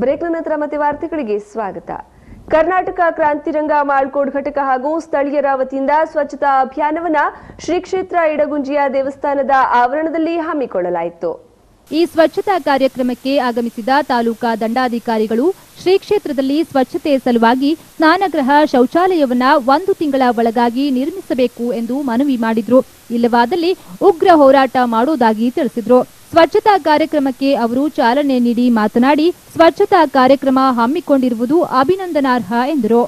ಬ್ರೇಕ್ನ ನಂತರ ಮತ್ತೆ ವಾರ್ತೆಗಳಿಗೆ ಸ್ವಾಗತ. ಕರ್ನಾಟಕ ಕ್ರಾಂತಿರಂಗ ಮಾಳ್ಕೋಡ್ ಘಟಕ ಹಾಗೂ ಸ್ಥಳೀಯರ ವತಿಯಿಂದ ಸ್ವಚ್ಛತಾ ಅಭಿಯಾನವನ್ನ ಶ್ರೀ ಕ್ಷೇತ್ರ ಇಡಗುಂಜಿಯ ದೇವಸ್ಥಾನದ ಆವರಣದಲ್ಲಿ ಹಮ್ಮಿಕೊಳ್ಳಲಾಯಿತು. ಈ ಸ್ವಚ್ಛತಾ ಕಾರ್ಯಕ್ರಮಕ್ಕೆ ಆಗಮಿಸಿದ ತಾಲೂಕಾ ದಂಡಾಧಿಕಾರಿಗಳು ಶ್ರೀ ಕ್ಷೇತ್ರದಲ್ಲಿ ಸ್ವಚ್ಛತೆ ಸಲುವಾಗಿ ಸ್ನಾನಗೃಹ ಶೌಚಾಲಯವನ್ನ ಒಂದು ತಿಂಗಳ ಒಳಗಾಗಿ ನಿರ್ಮಿಸಬೇಕು ಎಂದು ಮನವಿ ಮಾಡಿದ್ರು. ಇಲ್ಲವಾದಲ್ಲಿ ಉಗ್ರ ಹೋರಾಟ ಮಾಡುವುದಾಗಿ ತಿಳಿಸಿದ್ರು. ಸ್ವಚ್ಛತಾ ಕಾರ್ಯಕ್ರಮಕ್ಕೆ ಅವರು ಚಾಲನೆ ನೀಡಿ ಮಾತನಾಡಿ ಸ್ವಚ್ಛತಾ ಕಾರ್ಯಕ್ರಮ ಹಮ್ಮಿಕೊಂಡಿರುವುದು ಅಭಿನಂದನಾರ್ಹ ಎಂದರು.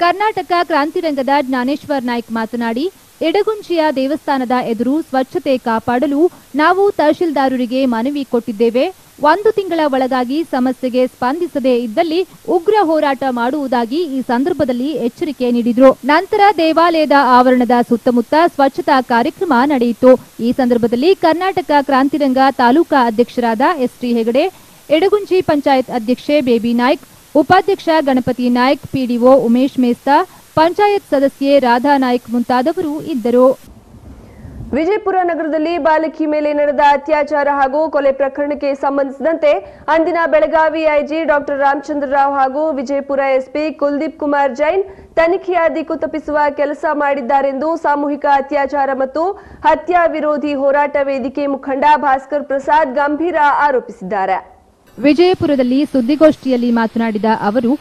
ಕರ್ನಾಟಕ ಕ್ರಾಂತಿರಂಗದ ಜ್ಞಾನೇಶ್ವರ್ ನಾಯ್ಕ್ ಮಾತನಾಡಿ ಎಡಗುಂಜಿಯ ದೇವಸ್ಥಾನದ ಎದುರು ಸ್ವಚ್ಛತೆ ಕಾಪಾಡಲು ನಾವು ತಹಶೀಲ್ದಾರರಿಗೆ ಮನವಿ ಕೊಟ್ಟಿದ್ದೇವೆ. ಒಂದು ತಿಂಗಳ ಒಳಗಾಗಿ ಸಮಸ್ಯೆಗೆ ಸ್ಪಂದಿಸದೇ ಇದ್ದಲ್ಲಿ ಉಗ್ರ ಹೋರಾಟ ಮಾಡುವುದಾಗಿ ಈ ಸಂದರ್ಭದಲ್ಲಿ ಎಚ್ಚರಿಕೆ ನೀಡಿದ್ರು. ನಂತರ ದೇವಾಲಯದ ಆವರಣದ ಸುತ್ತಮುತ್ತ ಸ್ವಚ್ಛತಾ ಕಾರ್ಯಕ್ರಮ ನಡೆಯಿತು. ಈ ಸಂದರ್ಭದಲ್ಲಿ ಕರ್ನಾಟಕ ಕ್ರಾಂತಿರಂಗ ತಾಲೂಕಾ ಅಧ್ಯಕ್ಷರಾದ ಎಸ್ಟಿ ಹೆಗಡೆ, ಎಡಗುಂಜಿ ಪಂಚಾಯತ್ ಅಧ್ಯಕ್ಷೆ ಬೇಬಿ ನಾಯ್ಕ್ ಉಪಾಧ್ಯಕ್ಷ ಗಣಪತಿ ನಾಯ್ಕ್, ಪಿಡಿಒ ಉಮೇಶ್ ಮೇಸ್ತಾ, ಪಂಚಾಯತ್ ಸದಸ್ಯೆ ರಾಧಾ ನಾಯ್ಕ್ ಮುಂತಾದವರು ಇದ್ದರು. ವಿಜಯಪುರ ನಗರದಲ್ಲಿ ಬಾಲಕಿ ಮೇಲೆ ನಡೆದ ಅತ್ಯಾಚಾರ ಹಾಗೂ ಕೊಲೆ ಪ್ರಕರಣಕ್ಕೆ ಸಂಬಂಧಿಸಿದಂತೆ ಅಂದಿನ ಬೆಳಗಾವಿ ಐಜಿ ಡಾಕ್ಟರ್ ರಾಮಚಂದ್ರ ರಾವ್ ಹಾಗೂ ವಿಜಯಪುರ ಎಸ್ಪಿ ಕುಲ್ದೀಪ್ ಕುಮಾರ್ ಜೈನ್ ತನಿಖೆಯ ದಿಕ್ಕು ತಪ್ಪಿಸುವ ಕೆಲಸ ಮಾಡಿದ್ದಾರೆಂದು ಸಾಮೂಹಿಕ ಅತ್ಯಾಚಾರ ಮತ್ತು ಹತ್ಯಾ ವಿರೋಧಿ ಹೋರಾಟ ವೇದಿಕೆ ಮುಖಂಡ ಭಾಸ್ಕರ್ ಪ್ರಸಾದ್ ಗಂಭೀರ ಆರೋಪಿಸಿದ್ದಾರೆ. ವಿಜಯಪುರದಲ್ಲಿ ಸುದ್ದಿಗೋಷ್ಠಿಯಲ್ಲಿ ಮಾತನಾಡಿದ ಅವರು,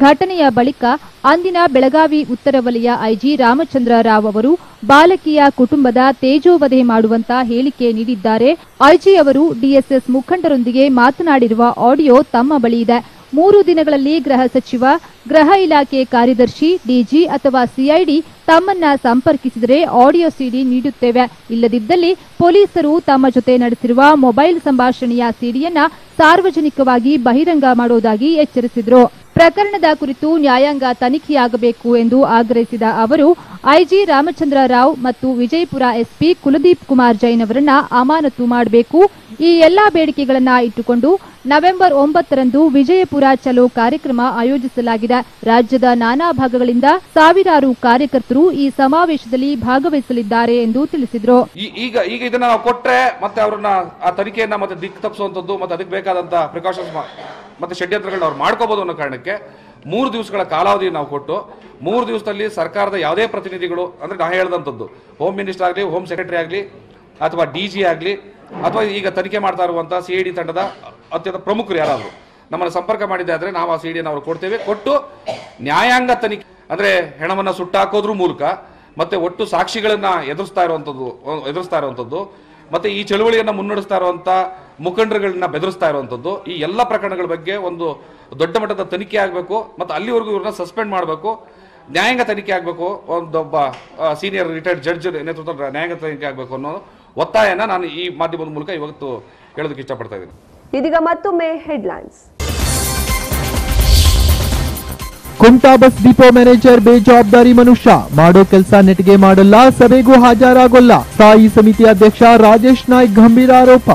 ಘಟನೆಯ ಬಳಿಕ ಅಂದಿನ ಬೆಳಗಾವಿ ಉತ್ತರ ವಲಯ ಐಜಿ ರಾಮಚಂದ್ರ ರಾವ್ ಅವರು ಬಾಲಕಿಯ ಕುಟುಂಬದ ತೇಜೋವಧೆ ಮಾಡುವಂತ ಹೇಳಿಕೆ ನೀಡಿದ್ದಾರೆ. ಐಜಿ ಅವರು ಡಿಎಸ್ಎಸ್ ಮುಖಂಡರೊಂದಿಗೆ ಮಾತನಾಡಿರುವ ಆಡಿಯೋ ತಮ್ಮ ಬಳಿ ಇದೆ. ಮೂರು ದಿನಗಳಲ್ಲಿ ಗೃಹ ಸಚಿವ, ಗೃಹ ಇಲಾಖೆ ಕಾರ್ಯದರ್ಶಿ ಡಿಜಿ ಅಥವಾ ಸಿಐಡಿ ತಮ್ಮನ್ನ ಸಂಪರ್ಕಿಸಿದರೆ ಆಡಿಯೋ ಸಿಡಿ ನೀಡುತ್ತೇವೆ. ಇಲ್ಲದಿದ್ದಲ್ಲಿ ಪೊಲೀಸರು ತಮ್ಮ ಜೊತೆ ನಡೆಸಿರುವ ಮೊಬೈಲ್ ಸಂಭಾಷಣೆಯ ಸಿಡಿಯನ್ನ ಸಾರ್ವಜನಿಕವಾಗಿ ಬಹಿರಂಗ ಮಾಡುವುದಾಗಿ ಎಚ್ಚರಿಸಿದರು. ಪ್ರಕರಣದ ಕುರಿತು ನ್ಯಾಯಾಂಗ ತನಿಖೆಯಾಗಬೇಕು ಎಂದು ಆಗ್ರಹಿಸಿದ ಅವರು, ಐಜಿ ರಾಮಚಂದ್ರ ರಾವ್ ಮತ್ತು ವಿಜಯಪುರ ಎಸ್ಪಿ ಕುಲದೀಪ್ ಕುಮಾರ್ ಜೈನ್ ಅವರನ್ನ ಅಮಾನತು ಮಾಡಬೇಕು. ಈ ಎಲ್ಲಾ ಬೇಡಿಕೆಗಳನ್ನ ಇಟ್ಟುಕೊಂಡು ನವೆಂಬರ್ ಒಂಬತ್ತರಂದು ವಿಜಯಪುರ ಚಲೋ ಕಾರ್ಯಕ್ರಮ ಆಯೋಜಿಸಲಾಗಿದೆ. ರಾಜ್ಯದ ನಾನಾ ಭಾಗಗಳಿಂದ ಸಾವಿರಾರು ಕಾರ್ಯಕರ್ತರು ಈ ಸಮಾವೇಶದಲ್ಲಿ ಭಾಗವಹಿಸಲಿದ್ದಾರೆ ಎಂದು ತಿಳಿಸಿದರು. ಈಗ ಈಗ ಇದನ್ನ ನಾವು ಕೊಟ್ಟರೆ ಮತ್ತೆ ಅವ್ರನ್ನ ಆ ತನಿಖೆಯನ್ನ ಮತ್ತೆ ದಿಕ್ಕು ತಪ್ಪಿಸುವಂಥದ್ದು ಮತ್ತೆ ಅದಕ್ಕೆ ಬೇಕಾದಂತಹ ಪ್ರಿಕಾಷನ್ಸ್ ಮತ್ತೆ ಷಡ್ಯಂತ್ರಗಳನ್ನ ಅವ್ರು ಮಾಡ್ಕೋಬಹುದು ಅನ್ನೋ ಕಾರಣಕ್ಕೆ ಮೂರು ದಿವಸಗಳ ಕಾಲಾವಧಿ ನಾವು ಕೊಟ್ಟು, ಮೂರು ದಿವಸದಲ್ಲಿ ಸರ್ಕಾರದ ಯಾವುದೇ ಪ್ರತಿನಿಧಿಗಳು, ಅಂದ್ರೆ ನಾ ಹೇಳಿದಂಥದ್ದು ಹೋಮ್ ಮಿನಿಸ್ಟರ್ ಆಗಲಿ ಹೋಮ್ ಸೆಕ್ರೆಟರಿ ಆಗಲಿ, ಅಥವಾ ಡಿ ಜಿ ಆಗಲಿ ಅಥವಾ ಈಗ ತನಿಖೆ ಮಾಡ್ತಾ ಇರುವಂತಹ ಸಿ ಡಿ ತಂಡದ ಅತ್ಯಂತ ಪ್ರಮುಖರು ಯಾರಾದರೂ, ನಮ್ಮನ್ನು ಸಂಪರ್ಕ ಮಾಡಿದ್ದೆ ಆದರೆ ನಾವು ಆ ಸಿ ಡಿಯನ್ನು ಅವ್ರು ಕೊಡ್ತೇವೆ. ಕೊಟ್ಟು ನ್ಯಾಯಾಂಗ ತನಿಖೆ ಅಂದ್ರೆ ಹೆಣವನ್ನು ಸುಟ್ಟಾಕೋದ್ರ ಮೂಲಕ ಮತ್ತೆ ಒಟ್ಟು ಸಾಕ್ಷಿಗಳನ್ನ ಎದುರಿಸ್ತಾ ಇರುವಂಥದ್ದು ಎದುರಿಸ್ತಾ ಇರುವಂಥದ್ದು ಮತ್ತೆ ಈ ಚಳುವಳಿಯನ್ನ ಮುನ್ನಡೆಸ್ತಾ ಇರುವಂಥ ಮುಖಂಡರುಗಳನ್ನ ಬೆದರಿಸ್ತಾ ಇರುವಂಥದ್ದು ಈ ಎಲ್ಲ ಪ್ರಕರಣಗಳ ಬಗ್ಗೆ ಒಂದು ದೊಡ್ಡ ಮಟ್ಟದ ತನಿಖೆ ಆಗಬೇಕು, ಮತ್ತೆ ಅಲ್ಲಿವರೆಗೂ ಇವ್ರನ್ನ ಸಸ್ಪೆಂಡ್ ಮಾಡಬೇಕು, ನ್ಯಾಯಾಂಗ ತನಿಖೆ ಆಗಬೇಕು ಒಂದೊಬ್ಬ ಸೀನಿಯರ್ ರಿಟೈರ್ಡ್ ಜಡ್ಜ್ ನೇತೃತ್ವದ ನ್ಯಾಯಾಂಗ ತನಿಖೆ ಆಗಬೇಕು ಅನ್ನೋ ಒತ್ತಾಯನ ನಾನು ಈ ಮಾಧ್ಯಮದ ಮೂಲಕ ಇವತ್ತು ಹೇಳೋದಕ್ಕೆ ಇಷ್ಟಪಡ್ತಾ ಇದ್ದೀನಿ. ಇದೀಗ ಮತ್ತೊಮ್ಮೆ headlines. Kumta bus depot manager ಬೇಜವಾಬ್ದಾರಿ ಮನುಷ್ಯ. ಮಾಡೋ ಕೆಲಸ ನೆಟ್ಗೆ ಮಾಡಲ್ಲ ಸಭೆಗೂ ಹಾಜರಾಗೋಲ್ಲ. ಸ್ಥಾಯಿ ಸಮಿತಿ ಅಧ್ಯಕ್ಷ ರಾಜೇಶ್ ನಾಯ್ಕ್ ಗಂಭೀರ ಆರೋಪ.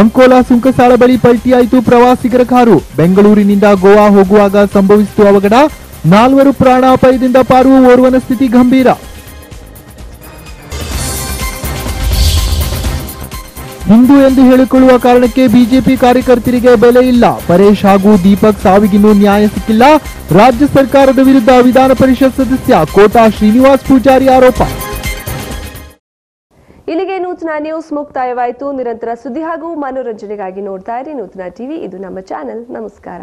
ಅಂಕೋಲಾ ಸುಂಕಸಾಳ ಬಳಿ ಪಲ್ಟಿಯಾಯಿತು ಪ್ರವಾಸಿಗರ ಕಾರು. ಬೆಂಗಳೂರಿನಿಂದ ಗೋವಾ ಹೋಗುವಾಗ ಸಂಭವಿಸಿತು ಅವಘಡ. ನಾಲ್ವರು ಪ್ರಾಣಾಪಾಯದಿಂದ ಪಾರು ಓರ್ವನ ಸ್ಥಿತಿ ಗಂಭೀರ. ಹಿಂದೂ ಎಂದು ಹೇಳಿಕೊಳ್ಳುವ ಕಾರಣಕ್ಕೆ ಬಿಜೆಪಿ ಕಾರ್ಯಕರ್ತರಿಗೆ ಬೆಲೆ ಇಲ್ಲ. ಪರೇಶ್ ಹಾಗೂ ದೀಪಕ್ ಸಾವಿಗಿನ್ನೂ ನ್ಯಾಯ ಸಿಕ್ಕಿಲ್ಲ. ರಾಜ್ಯ ಸರ್ಕಾರದ ವಿರುದ್ಧ ವಿಧಾನ ಪರಿಷತ್ ಸದಸ್ಯ ಕೋಟಾ ಶ್ರೀನಿವಾಸ್ ಪೂಜಾರಿ ಆರೋಪ. ಇಲ್ಲಿಗೆ ನೂತನ ನ್ಯೂಸ್ ಮುಕ್ತಾಯವಾಯಿತು. ನಿರಂತರ ಸುದ್ದಿ ಹಾಗೂ ಮನೋರಂಜನೆಗಾಗಿ ನೋಡ್ತಾ ಇರಿ ನೂತನ ಟಿವಿ. ಇದು ನಮ್ಮ ಚಾನೆಲ್. ನಮಸ್ಕಾರ.